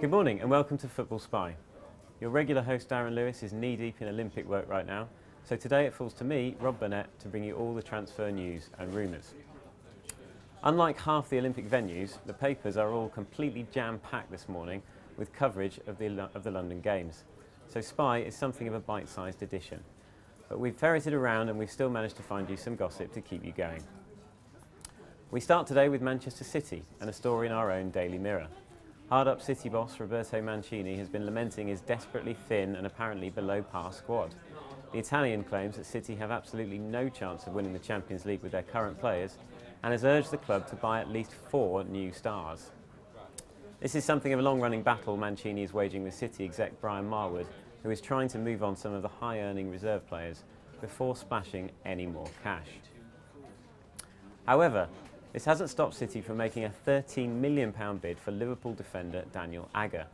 Good morning and welcome to Football Spy. Your regular host Darren Lewis is knee deep in Olympic work right now, so today it falls to me, Rob Burnett, to bring you all the transfer news and rumours. Unlike half the Olympic venues, the papers are all completely jam-packed this morning with coverage of the, of the London Games. So Spy is something of a bite-sized edition. But we've ferreted around and we've still managed to find you some gossip to keep you going. We start today with Manchester City and a story in our own Daily Mirror. Hard up City boss Roberto Mancini has been lamenting his desperately thin and apparently below par squad. The Italian claims that City have absolutely no chance of winning the Champions League with their current players and has urged the club to buy at least four new stars. This is something of a long-running battle Mancini is waging with City exec Brian Marwood, who is trying to move on some of the high-earning reserve players before splashing any more cash. However, this hasn't stopped City from making a £13 million bid for Liverpool defender Daniel Agger.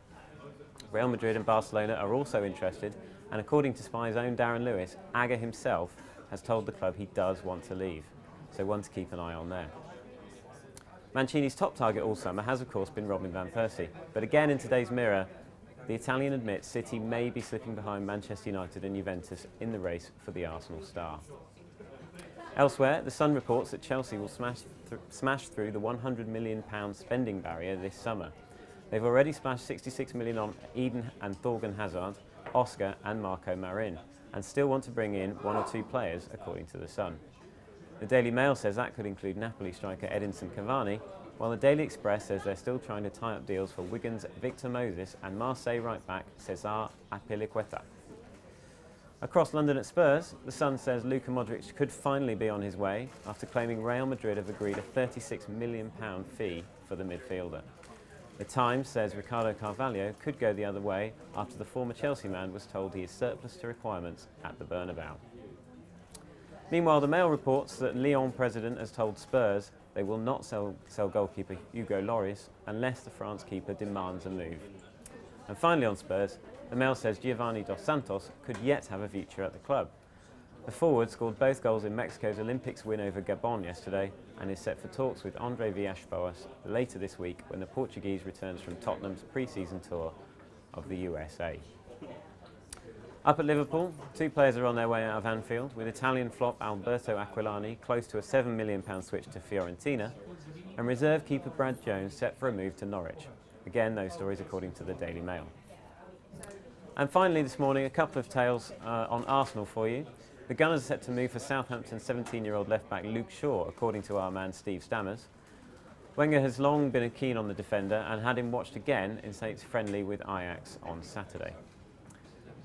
Real Madrid and Barcelona are also interested, and according to Spy's own Darren Lewis, Agger himself has told the club he does want to leave, so one to keep an eye on there. Mancini's top target all summer has of course been Robin van Persie, but again in today's Mirror, the Italian admits City may be slipping behind Manchester United and Juventus in the race for the Arsenal star. Elsewhere, The Sun reports that Chelsea will smash, th smash through the £100 million spending barrier this summer. They've already splashed 66 million on Eden and Thorgan Hazard, Oscar and Marco Marin, and still want to bring in one or two players, according to The Sun. The Daily Mail says that could include Napoli striker Edinson Cavani, while the Daily Express says they're still trying to tie up deals for Wigan's Victor Moses and Marseille right-back Cesar Azpilicueta. Across London at Spurs, The Sun says Luka Modric could finally be on his way after claiming Real Madrid have agreed a £36 million fee for the midfielder. The Times says Ricardo Carvalho could go the other way after the former Chelsea man was told he is surplus to requirements at the Bernabeu. Meanwhile, the Mail reports that Lyon president has told Spurs they will not sell, sell goalkeeper Hugo Lloris unless the France keeper demands a move. And finally on Spurs, the Mail says Giovanni Dos Santos could yet have a future at the club. The forward scored both goals in Mexico's Olympics win over Gabon yesterday and is set for talks with Andre Villas-Boas later this week when the Portuguese returns from Tottenham's pre-season tour of the USA. Up at Liverpool, two players are on their way out of Anfield, with Italian flop Alberto Aquilani close to a £7 million switch to Fiorentina, and reserve keeper Brad Jones set for a move to Norwich. Again, those stories according to the Daily Mail. And finally this morning, a couple of tales uh, on Arsenal for you. The Gunners are set to move for Southampton 17-year-old left-back Luke Shaw, according to our man Steve Stammers. Wenger has long been keen on the defender and had him watched again in Saints friendly with Ajax on Saturday.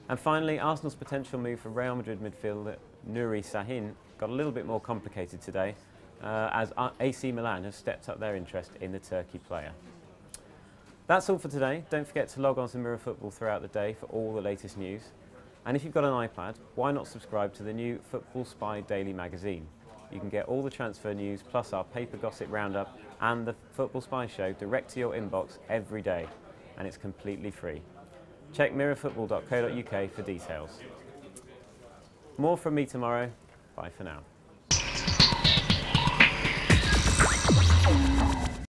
And finally, Arsenal's potential move for Real Madrid midfielder Nuri Sahin got a little bit more complicated today uh, as AC Milan have stepped up their interest in the Turkey player. That's all for today. Don't forget to log on to Mirror Football throughout the day for all the latest news. And if you've got an iPad, why not subscribe to the new Football Spy Daily magazine? You can get all the transfer news plus our paper gossip roundup and the Football Spy show direct to your inbox every day. And it's completely free. Check mirrorfootball.co.uk for details. More from me tomorrow. Bye for now.